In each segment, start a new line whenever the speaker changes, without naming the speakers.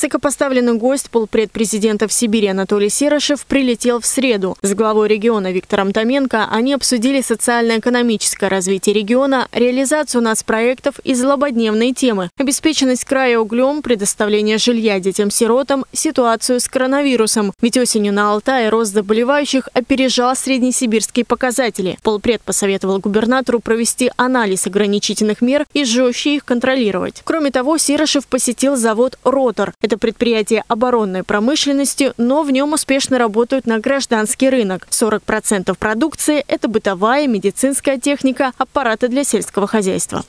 Высокопоставленный гость, полпред президента в Сибири Анатолий Серышев, прилетел в среду. С главой региона Виктором Томенко они обсудили социально-экономическое развитие региона, реализацию нацпроектов и злободневные темы, обеспеченность края углем, предоставление жилья детям-сиротам, ситуацию с коронавирусом. Ведь осенью на Алтае рост заболевающих опережал среднесибирские показатели. Полпред посоветовал губернатору провести анализ ограничительных мер и жестче их контролировать. Кроме того, Серышев посетил завод «Ротор». Это предприятие оборонной промышленности, но в нем успешно работают на гражданский рынок. 40% продукции – это бытовая, медицинская техника, аппараты для сельского хозяйства.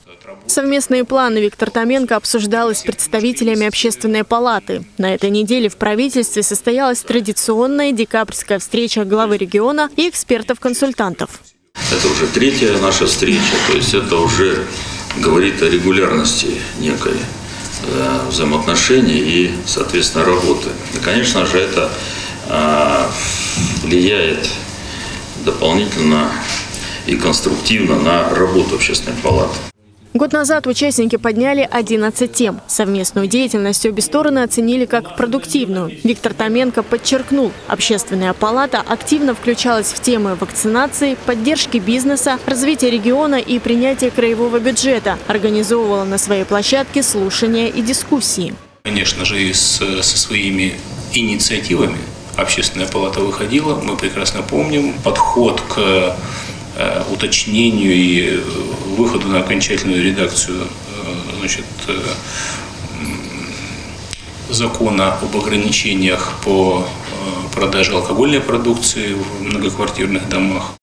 Совместные планы Виктор Томенко обсуждал с представителями общественной палаты. На этой неделе в правительстве состоялась традиционная декабрьская встреча главы региона и экспертов-консультантов.
Это уже третья наша встреча, то есть это уже говорит о регулярности некой взаимоотношений и, соответственно, работы. И, конечно же, это э, влияет дополнительно и конструктивно на работу общественной палаты.
Год назад участники подняли 11 тем. Совместную деятельность обе стороны оценили как продуктивную. Виктор Томенко подчеркнул, общественная палата активно включалась в темы вакцинации, поддержки бизнеса, развития региона и принятия краевого бюджета, организовывала на своей площадке слушания и дискуссии.
Конечно же, и со своими инициативами общественная палата выходила. Мы прекрасно помним подход к уточнению и э, выходу на окончательную редакцию э, значит, закона об ограничениях по продаже алкогольной продукции в многоквартирных домах.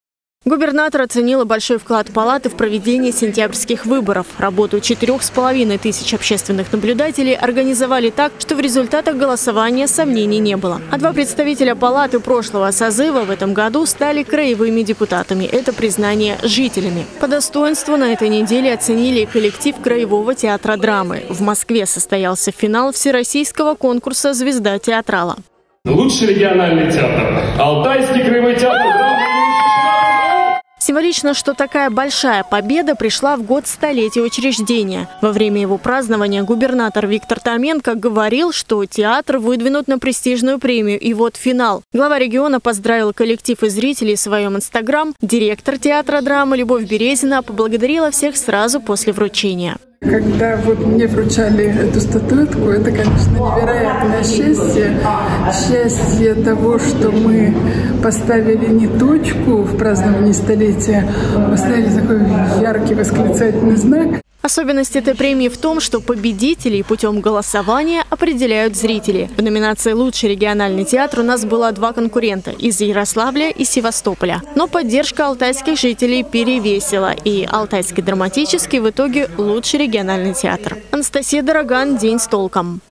Губернатор оценила большой вклад палаты в проведение сентябрьских выборов. Работу четырех с половиной тысяч общественных наблюдателей организовали так, что в результатах голосования сомнений не было. А два представителя палаты прошлого созыва в этом году стали краевыми депутатами. Это признание жителями. По достоинству на этой неделе оценили коллектив Краевого театра драмы. В Москве состоялся финал всероссийского конкурса «Звезда театрала».
Лучший региональный театр. Алтайский краевой театр драмы
Символично, что такая большая победа пришла в год столетия учреждения. Во время его празднования губернатор Виктор Томенко говорил, что театр выдвинут на престижную премию. И вот финал. Глава региона поздравил коллектив и зрителей в своем инстаграм. Директор театра драмы Любовь Березина поблагодарила всех сразу после вручения.
Когда вот мне вручали эту статуэтку, это, конечно, невероятное счастье. Счастье того, что мы поставили не точку в праздновании столетия, а поставили такой яркий восклицательный знак.
Особенность этой премии в том, что победителей путем голосования определяют зрители. В номинации «Лучший региональный театр» у нас было два конкурента – из Ярославля и Севастополя. Но поддержка алтайских жителей перевесила, и Алтайский драматический в итоге лучший региональный театр. Анастасия Дороган, День с толком.